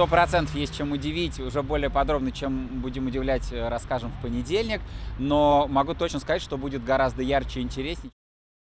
Сто процентов есть чем удивить. Уже более подробно, чем будем удивлять, э, расскажем в понедельник. Но могу точно сказать, что будет гораздо ярче и интереснее.